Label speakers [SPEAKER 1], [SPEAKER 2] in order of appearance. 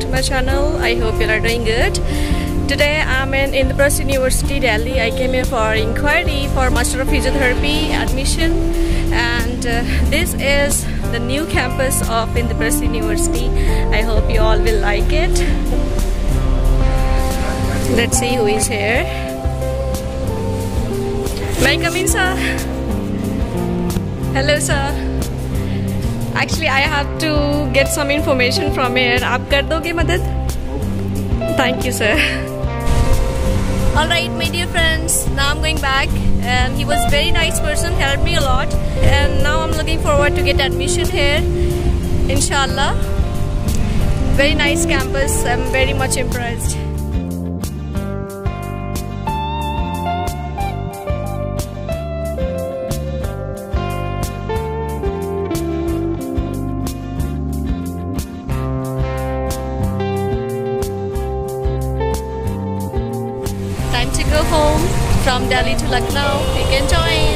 [SPEAKER 1] to my channel. I hope you are doing good. Today I'm in Indraprasth University, Delhi. I came here for inquiry for Master of Physiotherapy admission and uh, this is the new campus of Indraprasth University. I hope you all will like it. Let's see who is here. May I come in, sir? Hello, sir. Actually, I have to get some information from here. आप कर दोगे मदद? Thank you, sir. Alright, my dear friends, now I'm going back and he was very nice person, helped me a lot and now I'm looking forward to get admission here, inshallah. Very nice campus, I'm very much impressed. From Delhi to Lucknow, you can join.